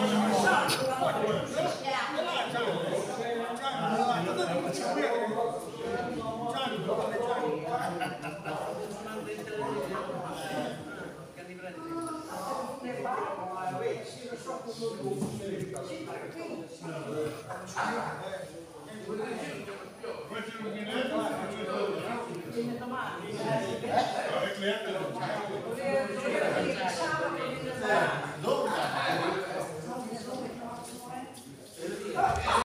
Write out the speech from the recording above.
Questo è un faccio il lavoro.